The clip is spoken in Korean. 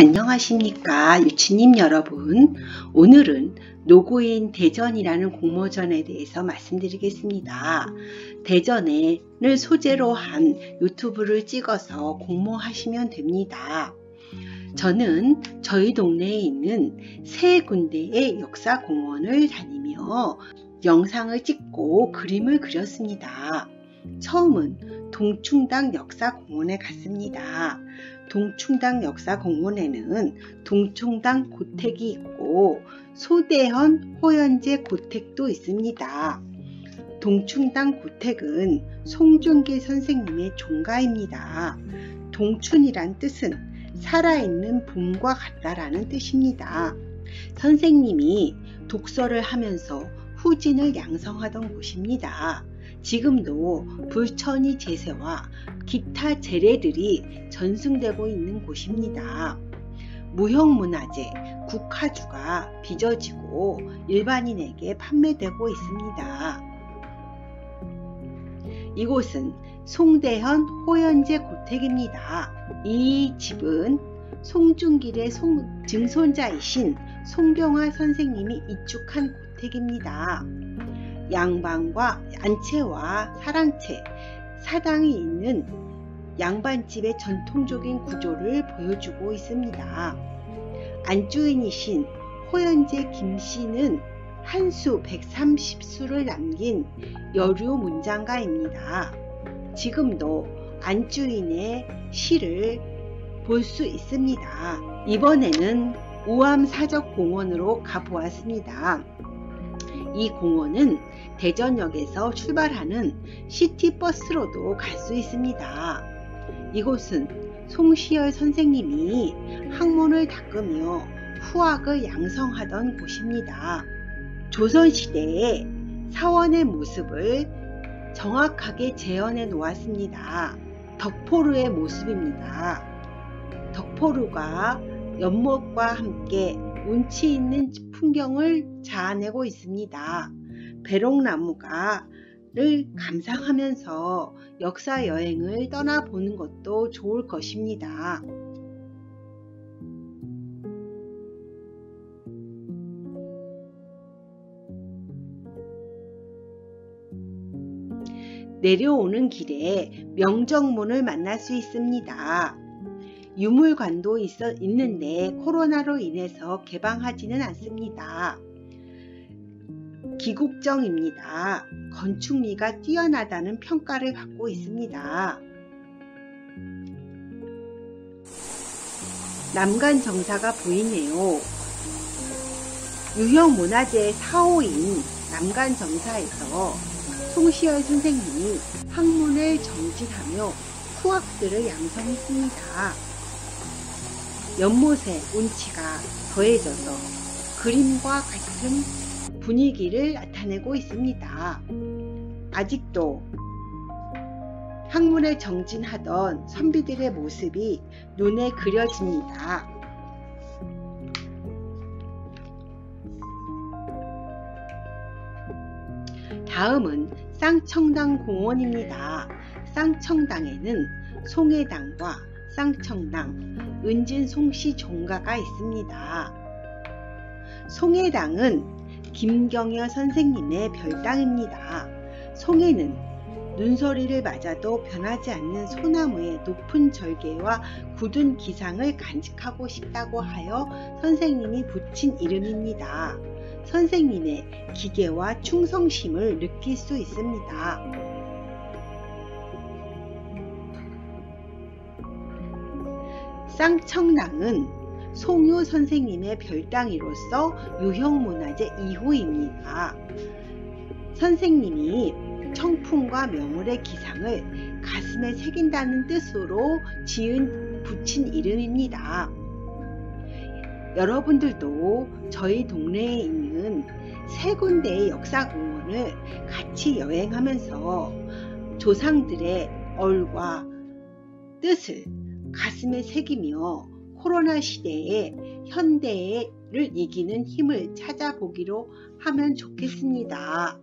안녕하십니까 유치님 여러분 오늘은 노고인 대전이라는 공모전에 대해서 말씀드리겠습니다. 대전을 소재로 한 유튜브를 찍어서 공모하시면 됩니다. 저는 저희 동네에 있는 세 군데의 역사 공원을 다니며 영상을 찍고 그림을 그렸습니다. 처음은 동충당 역사공원에 갔습니다. 동충당 역사공원에는 동충당 고택이 있고 소대헌 호연제 고택도 있습니다. 동충당 고택은 송중기 선생님의 종가입니다. 동춘이란 뜻은 살아있는 봄과 같다라는 뜻입니다. 선생님이 독서를 하면서 후진을 양성하던 곳입니다. 지금도 불천이 제세와 기타 재래들이 전승되고 있는 곳입니다. 무형문화재 국화주가 빚어지고 일반인에게 판매되고 있습니다. 이곳은 송대현 호연제 고택입니다. 이 집은 송중길의 송, 증손자이신 송경화 선생님이 입축한 고택입니다. 양반과 안채와 사랑채, 사당이 있는 양반집의 전통적인 구조를 보여주고 있습니다. 안주인이신 호연제 김씨는 한수 130수를 남긴 여류 문장가입니다. 지금도 안주인의 시를 볼 수 있습니다. 이번에는 우암사적공원으로 가보았습니다. 이 공원은 대전역에서 출발하는 시티버스로도 갈 수 있습니다. 이곳은 송시열 선생님이 학문을 닦으며 후학을 양성하던 곳입니다. 조선시대의 사원의 모습을 정확하게 재현해 놓았습니다. 덕포루의 모습입니다. 덕포루가 연못과 함께 운치 있는 풍경을 자아내고 있습니다. 배롱나무가를 감상하면서 역사 여행을 떠나보는 것도 좋을 것입니다. 내려오는 길에 명정문을 만날 수 있습니다. 유물관도 있어 있는데 코로나로 인해서 개방하지는 않습니다. 기국정입니다. 건축미가 뛰어나다는 평가를 받고 있습니다. 남간 정사가 보이네요. 유형문화재 4호인 남간 정사에서 송시열 선생님이 학문을 정진하며 후학들을 양성했습니다. 연못의 운치가 더해져서 그림과 같은 분위기를 나타내고 있습니다. 아직도 학문에 정진하던 선비들의 모습이 눈에 그려집니다. 다음은 쌍청당 공원입니다. 쌍청당에는 송해당과 쌍청당, 은진송씨 종가가 있습니다. 송해당은 김경여 선생님의 별당입니다. 송해는 눈소리를 맞아도 변하지 않는 소나무의 높은 절개와 굳은 기상을 간직하고 싶다고 하여 선생님이 붙인 이름입니다. 선생님의 기계와 충성심을 느낄 수 있습니다. 쌍청랑은 송유 선생님의 별당이로서 유형문화재 2호입니다. 선생님이 청풍과 명울의 기상을 가슴에 새긴다는 뜻으로 지은 붙인 이름입니다. 여러분들도 저희 동네에 있는 세 군데의 역사 공원을 같이 여행하면서 조상들의 얼과 뜻을 가슴에 새기며 코로나 시대에 현대를 이기는 힘을 찾아보기로 하면 좋겠습니다.